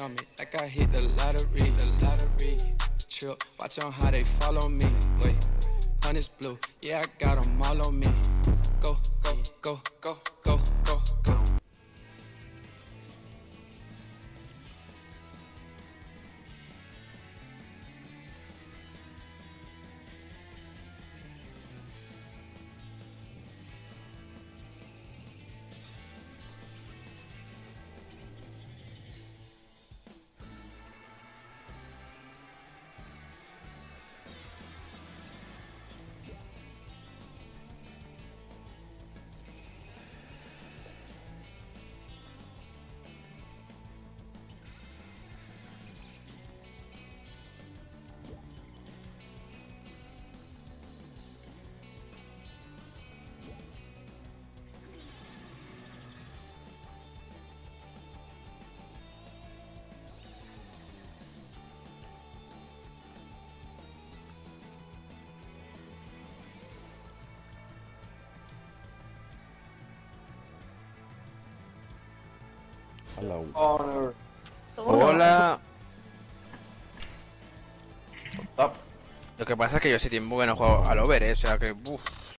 on me like I hit the lottery, the lottery. Trip, watch on how they follow me. Wait, honey's blue, yeah, I got 'em all on me. Go, go, go, Honor. Hola. Top. Lo que pasa es que yo hace tiempo que no juego al over, ¿eh? o sea que. Uf.